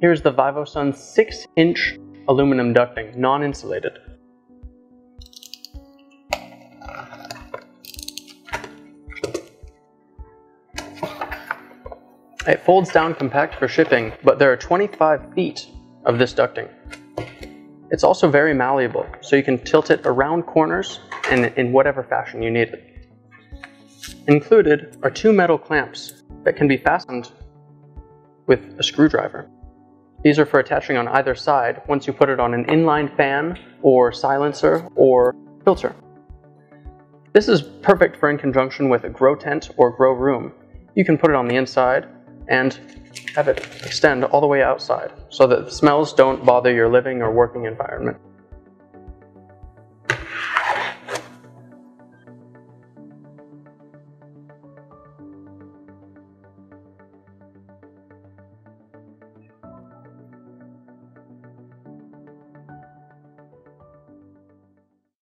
Here's the VivoSun 6-inch aluminum ducting, non-insulated. It folds down compact for shipping, but there are 25 feet of this ducting. It's also very malleable, so you can tilt it around corners and in whatever fashion you need it. Included are two metal clamps that can be fastened with a screwdriver. These are for attaching on either side once you put it on an inline fan or silencer or filter. This is perfect for in conjunction with a grow tent or grow room. You can put it on the inside and have it extend all the way outside so that the smells don't bother your living or working environment.